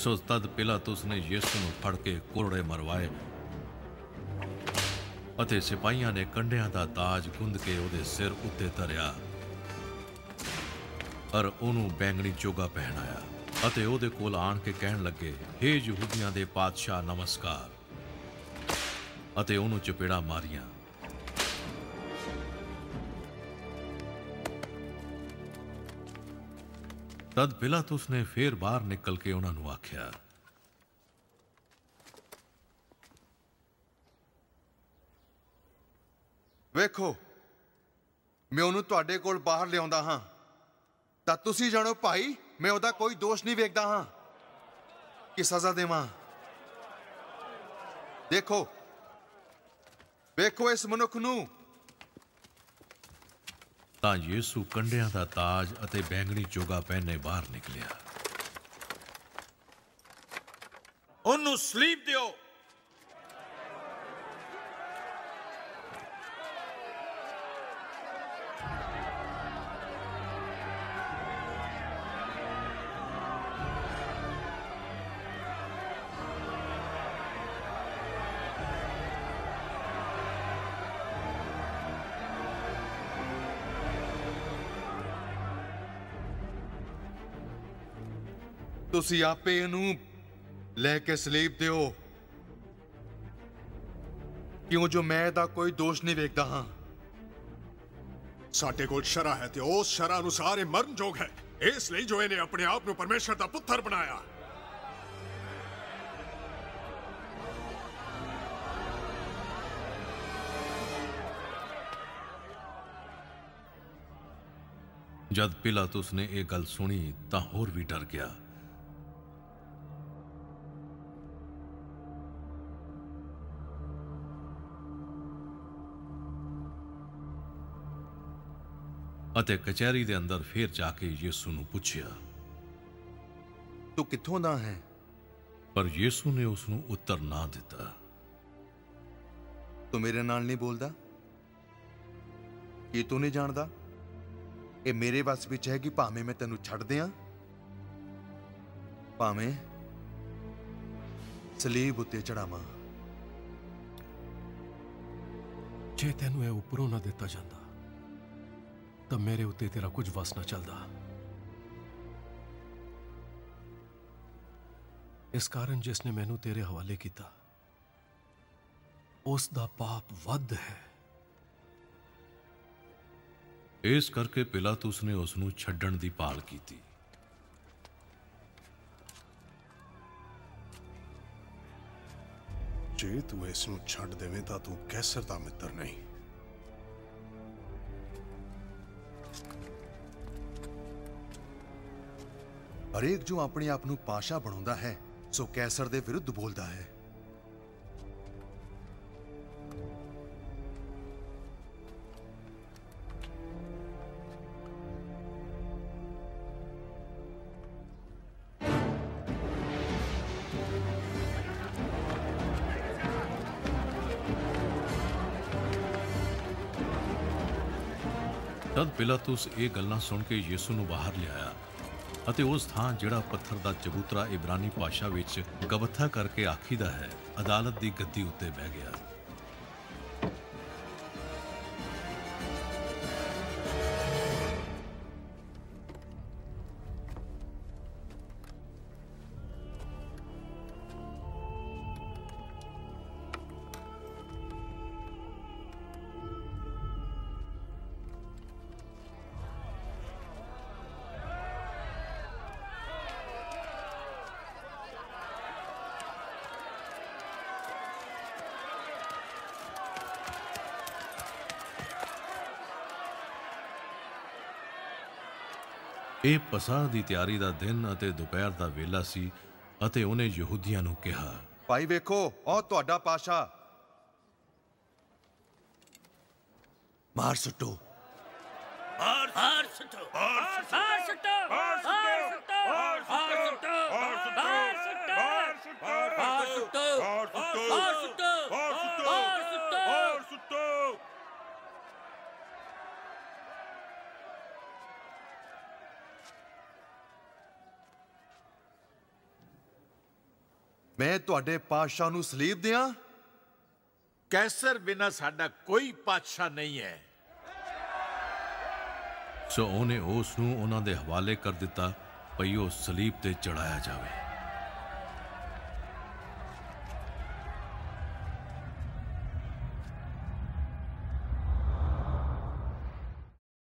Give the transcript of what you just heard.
ਸੋ ਤਦ ਪਿਲਾਤੁਸ ਨੇ ਯਿਸੂ ਨੂੰ ਫੜ ਕੇ ਕੋਰੜੇ ਮਰਵਾਏ ਅਤੇ ਸਿਪਾਹੀਆਂ ਨੇ ਕੰਡਿਆਂ ਦਾ ਤਾਜ ਗੁੰਦ ਕੇ ਉਹਦੇ ਸਿਰ ਉੱਤੇ ਧਰਿਆ। ਪਰ ਉਹਨੂੰ ਬੈਂਗਣੀ ਚੋਗਾ ਪਹਿਨਾਇਆ ਅਤੇ ਉਹਦੇ ਕੋਲ ਆਣ ਕੇ ਕਹਿਣ ਲੱਗੇ, ਹੇ ਯਹੂਦੀਆਂ ਦੇ ਪਾਤਸ਼ਾਹ, ਨਮਸਕਾਰ। ਅਤੇ ਉਹਨੂੰ ਚਪੇੜਾ ਮਾਰੀਆਂ। ਤਦ ਪਿਲਾਤੁਸ ਨੇ ਫੇਰ ਬਾਹਰ ਨਿਕਲ ਕੇ ਉਹਨਾਂ ਨੂੰ ਆਖਿਆ, ਵੇਖੋ, ਮੈਂ ਉਹਨੂੰ ਤੁਹਾਡੇ ਕੋਲ ਬਾਹਰ ਲਿਆਉਂਦਾ ਹਾਂ। ਤਾਂ ਤੁਸੀਂ ਜਾਣੋ ਭਾਈ, ਮੈਂ ਉਹਦਾ ਕੋਈ ਦੋਸ਼ ਨਹੀਂ ਵੇਖਦਾ ਹਾਂ। ਕਿ ਸਜ਼ਾ ਦੇਵਾਂ? ਦੇਖੋ, ਵੇਖੋ ਇਸ ਮਨੁੱਖ ਨੂੰ ਤਾਂ ਯੀਸੂ ਕੰਡਿਆਂ ਦਾ ਤਾਜ ਅਤੇ ਬੈਂਗਣੀ ਚੋਗਾ ਪਹਿਨੇ ਬਾਹਰ ਨਿਕਲਿਆ। ਉਹਨੂੰ ਸਲੀਪ ਦਿਓ। ਤੁਸੀਂ ਆਪੇ ਇਹਨੂੰ ਲੈ ਕੇ ਸਲੀਪ ਦਿਓ। ਕਿਉਂ ਜੋ ਮੈਂ ਇਹਦਾ ਕੋਈ ਦੋਸ਼ ਨਹੀਂ ਵੇਖਦਾ ਹਾਂ? ਸਾਡੇ ਕੋਲ ਸ਼ਰਾ ਹੈ ਤੇ ਉਸ ਸ਼ਰਾ ਅਨੁਸਾਰ ਇਹ ਮਰਨਯੋਗ ਹੈ। ਇਸ ਲਈ ਜੋ ਇਹਨੇ ਆਪਣੇ ਆਪ ਨੂੰ ਪਰਮੇਸ਼ਰ ਦਾ ਪੁੱਤਰ ਬਣਾਇਆ। ਜਦ ਪਿਲਾਤੁਸ ਨੇ ਇਹ ਗੱਲ ਸੁਣੀ ਤਾਂ ਹੋਰ ਵੀ ਡਰ ਗਿਆ। ਅਤੇ ਕਚਹਿਰੀ ਦੇ ਅੰਦਰ ਫੇਰ ਜਾ ਕੇ ਯਿਸੂ ਨੂੰ ਪੁੱਛਿਆ ਤੂੰ ਕਿੱਥੋਂ ਦਾ ਹੈ? ਪਰ ਯਿਸੂ ਨੇ ਉਸ ਨੂੰ ਉੱਤਰ ਨਾ ਦਿੱਤਾ। ਤੂੰ ਮੇਰੇ ਨਾਲ ਨਹੀਂ ਬੋਲਦਾ? ਕੀ ਤੂੰ ਨਹੀਂ ਜਾਣਦਾ? ਇਹ ਮੇਰੇ ਵੱਸ ਵਿੱਚ ਹੈ ਕਿ ਭਾਵੇਂ ਮੈਂ ਤੈਨੂੰ ਛੱਡ ਦਿਆਂ? ਭਾਵੇਂ ਸਲੀਬ ਉੱਤੇ ਚੜਾਵਾਂ ਜੇ ਤੈਨੂੰ ਇਹ ਉੱਪਰੋਂ ਨਾ ਦਿੱਤਾ ਜਾਂਦਾ ਤਾਂ ਮੇਰੇ ਉੱਤੇ ਤੇਰਾ ਕੁਝ ਵਸ ਨਾ ਚੱਲਦਾ ਇਸ ਕਾਰਨ ਜਿਸ ਨੇ ਮੈਨੂੰ ਤੇਰੇ ਹਵਾਲੇ ਕੀਤਾ ਉਸ ਦਾ ਪਾਪ ਵੱਧ ਹੈ ਇਸ ਕਰਕੇ ਪਿਲਾਤੁਸ ਨੇ ਉਸ ਨੂੰ ਛੱਡਣ ਦੀ ਭਾਲ ਕੀਤੀ ਜੇ ਤੂੰ ਇਸ ਨੂੰ ਛੱਡ ਦੇਵੇਂ ਤਾਂ ਤੂੰ ਕੈਸਰ ਦਾ ਮਿੱਤਰ ਨਹੀਂ ਹਰੇਕ ਜੋ ਆਪਣੇ ਆਪ ਨੂੰ ਪਾਸ਼ਾ ਬਣਾਉਂਦਾ ਹੈ, ਸੋ ਕੈਸਰ ਦੇ ਵਿਰੁੱਧ ਬੋਲਦਾ ਹੈ। ਤਦ ਪਿਲਾਤੁਸ ਇਹ ਗੱਲਾਂ ਸੁਣ ਕੇ ਯਿਸੂ ਨੂੰ ਬਾਹਰ ਲਿਆਇਆ। ਅਤੇ ਉਸ ਥਾਂ ਜਿਹੜਾ ਪੱਥਰ ਦਾ ਚਬੂਤਰਾ ਇਬਰਾਨੀ ਭਾਸ਼ਾ ਵਿੱਚ ਗਬਥਾ ਕਰਕੇ ਆਖੀਦਾ ਹੈ, ਅਦਾਲਤ ਦੀ ਗੱਦੀ ਉੱਤੇ ਬਹਿ ਗਿਆ। ਇਹ ਪਸਾਹ ਦੀ ਤਿਆਰੀ ਦਾ ਦਿਨ ਅਤੇ ਦੁਪਹਿਰ ਦਾ ਵੇਲਾ ਸੀ ਅਤੇ ਉਹਨੇ ਯਹੂਦੀਆਂ ਨੂੰ ਕਿਹਾ ਭਾਈ ਵੇਖੋ ਉਹ ਤੁਹਾਡਾ ਪਾਸ਼ਾ। ਮਾਰ ਸੁੱਟੋ। ਹਾਰ ਸੁੱਟੋ। ਹਾਰ ਸੁੱਟੋ। ਹਾਰ ਸੁੱਟੋ ਹਾਰ ਸੁੱਟੋ ਹਾਰ ਸੁੱਟੋ ਹਾਰ ਸੁੱਟੋ ਹਾਰ ਸੁੱਟੋ ਹਾਰ ਸੁੱਟੋ ਮੈਂ ਤੁਹਾਡੇ ਪਾਤਸ਼ਾਹ ਨੂੰ ਸਲੀਬ ਦਿਆਂ? ਕੈਸਰ ਬਿਨਾ ਸਾਡਾ ਕੋਈ ਪਾਤਸ਼ਾਹ ਨਹੀਂ ਹੈ। ਸੋ ਉਹਨੇ ਉਸ ਨੂੰ ਉਹਨਾਂ ਦੇ ਹਵਾਲੇ ਕਰ ਦਿੱਤਾ ਭਈ ਉਹ ਸਲੀਬ ਤੇ ਚੜਾਇਆ ਜਾਵੇ।